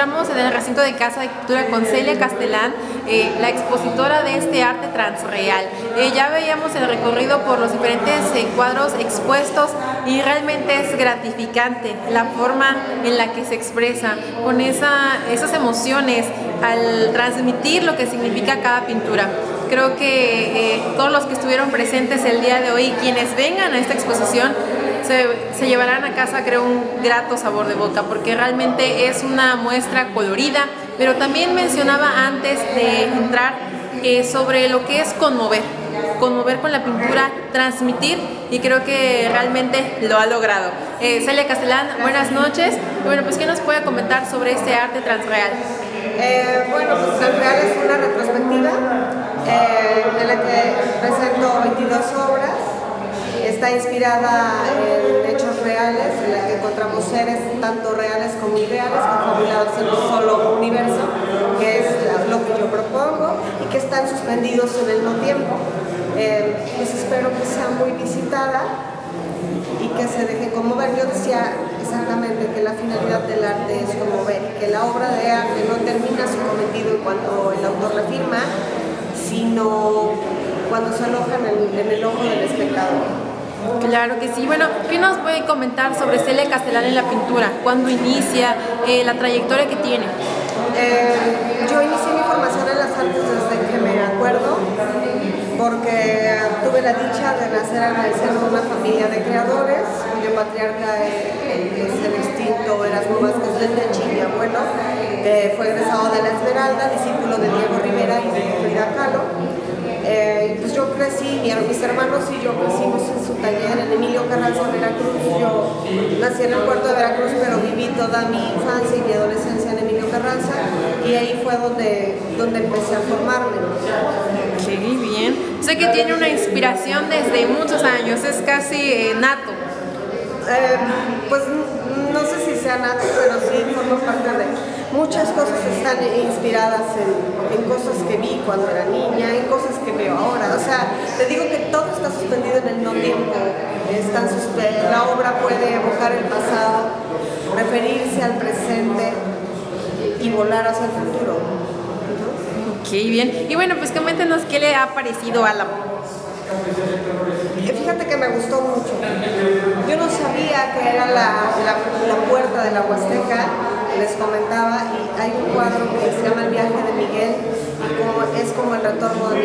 encontramos en el recinto de Casa de Cultura con Celia Castellán, eh, la expositora de este arte transreal. Eh, ya veíamos el recorrido por los diferentes eh, cuadros expuestos y realmente es gratificante la forma en la que se expresa, con esa, esas emociones al transmitir lo que significa cada pintura. Creo que todos los que estuvieron presentes el día de hoy, quienes vengan a esta exposición, se, llevarán a casa creo un grato sabor de boca porque realmente es una muestra colorida, pero también mencionaba antes de entrar eh, sobre lo que es conmover, conmover con la pintura, transmitir y creo que realmente lo ha logrado. Eh, Celia Castellán, buenas noches. Bueno, pues ¿qué nos puede comentar sobre este arte transreal? Eh, bueno, pues Transreal es una retrospectiva en la que 22 obras está inspirada en hechos reales, en la que encontramos seres tanto reales como irreales, confabulados en un solo universo, que es lo que yo propongo, y que están suspendidos en el no tiempo. Eh, pues espero que sea muy visitada y que se deje conmover. Yo decía exactamente que la finalidad del arte es conmover, que la obra de arte no termina su cometido en cuanto el autor la firma, sino cuando se aloja en en el ojo del espectador. Claro que sí. Bueno, ¿qué nos puede comentar sobre Celia Castellán en la pintura? ¿Cuándo inicia? Eh, ¿La trayectoria que tiene? Eh, yo inicié mi formación en las artes desde que me acuerdo, porque tuve la dicha de nacer seno de una familia de creadores, cuyo patriarca es el extinto Erasmo Vázquez Lendechi, mi abuelo, que fue egresado de la Esmeralda, discípulo de Diego Rivera y de Frida Kahlo crecí, mis hermanos y yo crecimos en su taller en Emilio Carranza, Veracruz. Yo nací en el puerto de Veracruz, pero viví toda mi infancia y mi adolescencia en Emilio Carranza y ahí fue donde, donde empecé a formarme. Sí, bien. Sé que tiene una inspiración desde muchos años, es casi eh, nato. Eh, pues no sé si sea nato, pero sí formo parte de muchas cosas están inspiradas en, cosas que vi cuando era niña, en cosas que veo ahora. O sea, te digo que todo está suspendido en el no tiempo. la obra puede evocar el pasado, referirse al presente y volar hacia el futuro. Ok, bien. Y bueno, pues coméntenos qué le ha parecido a la eh, Fíjate que me gustó mucho. Yo no sabía que era la, la puerta de la Huasteca les comentaba, y hay un cuadro que se llama El viaje de Miguel,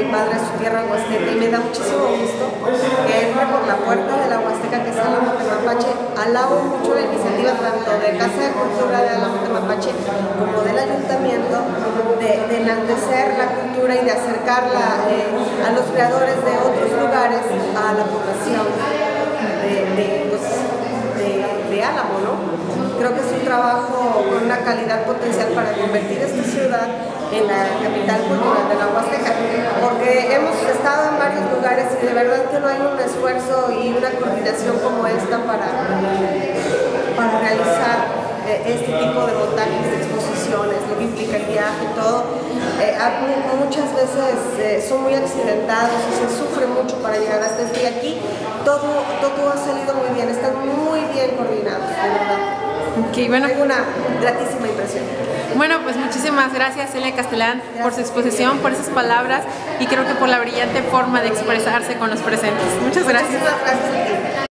mi padre su tierra huasteca, y me da muchísimo gusto que entre por la puerta de la huasteca que es Álamo de Mapache. Alabo mucho la iniciativa tanto de Casa de Cultura de Álamo de Mapache como del ayuntamiento de, enaltecer la cultura y de acercarla eh, a los creadores de otros lugares a la población de, pues, de Álamo, ¿no? Creo que es un trabajo con una calidad potencial para convertir esta ciudad en la capital cultural de la Huasteca, porque hemos estado en varios lugares y de verdad que no hay un esfuerzo y una coordinación como esta para, para realizar eh, este tipo de montajes, de exposiciones, lo que implica el viaje y todo. Eh, muchas veces eh, son muy accidentados y se sufre mucho para llegar hasta este aquí todo, todo ha salido muy bien, están muy bien coordinados, de verdad. Okay, bueno. una gratísima impresión. Bueno, pues muchísimas gracias Celia Castellán por su exposición, por esas palabras y creo que por la brillante forma de expresarse con los presentes. Muchas gracias. Muchísimas gracias